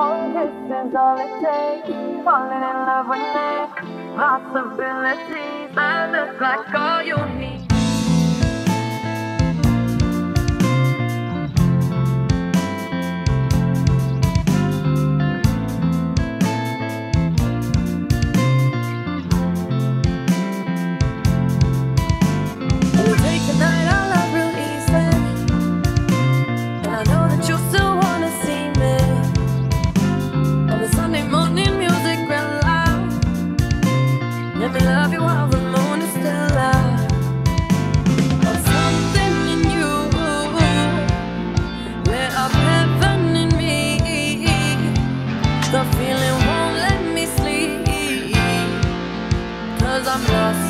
One kiss is all it takes. Falling in love with me. Possibilities, and it's like all you need. I'm lost.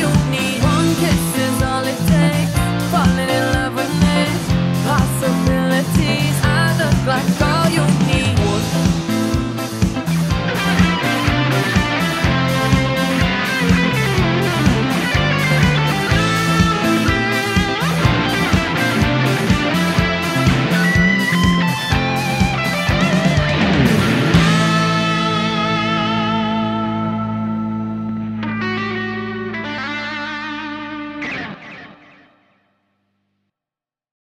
you.